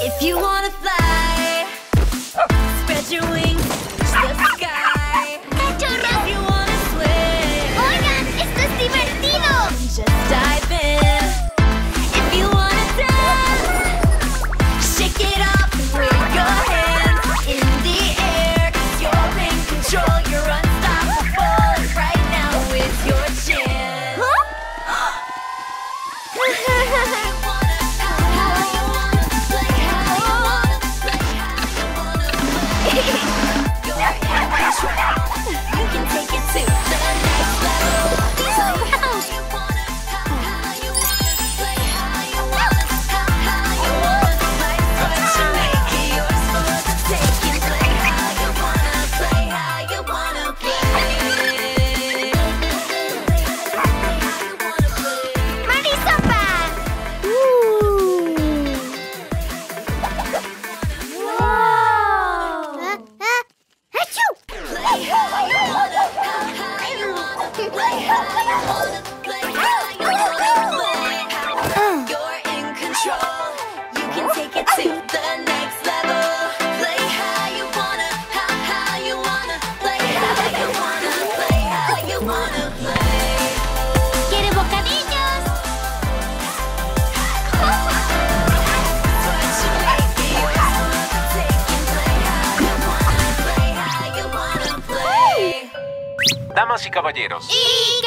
If you wanna fly Wonderful! Damas y caballeros. ¡Y!